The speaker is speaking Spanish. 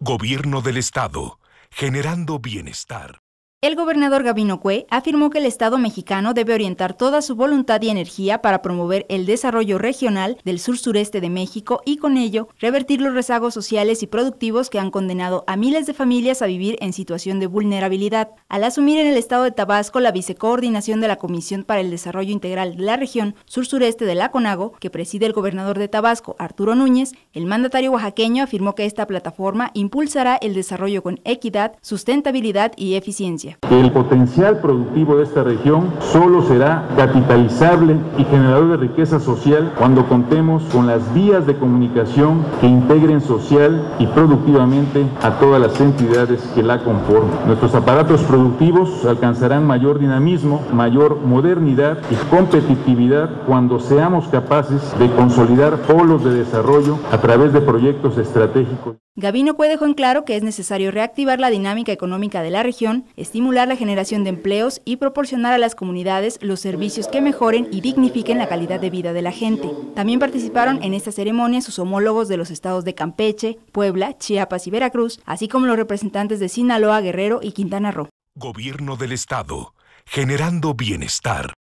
Gobierno del Estado, generando bienestar. El gobernador Gabino Cue afirmó que el Estado mexicano debe orientar toda su voluntad y energía para promover el desarrollo regional del sur-sureste de México y con ello revertir los rezagos sociales y productivos que han condenado a miles de familias a vivir en situación de vulnerabilidad. Al asumir en el Estado de Tabasco la vicecoordinación de la Comisión para el Desarrollo Integral de la región sur-sureste de la CONAGO, que preside el gobernador de Tabasco, Arturo Núñez, el mandatario oaxaqueño afirmó que esta plataforma impulsará el desarrollo con equidad, sustentabilidad y eficiencia el potencial productivo de esta región solo será capitalizable y generador de riqueza social cuando contemos con las vías de comunicación que integren social y productivamente a todas las entidades que la conforman. Nuestros aparatos productivos alcanzarán mayor dinamismo, mayor modernidad y competitividad cuando seamos capaces de consolidar polos de desarrollo a través de proyectos estratégicos. Gabino Cue dejó en claro que es necesario reactivar la dinámica económica de la región, estimular la generación de empleos y proporcionar a las comunidades los servicios que mejoren y dignifiquen la calidad de vida de la gente. También participaron en esta ceremonia sus homólogos de los estados de Campeche, Puebla, Chiapas y Veracruz, así como los representantes de Sinaloa, Guerrero y Quintana Roo. Gobierno del Estado, generando bienestar.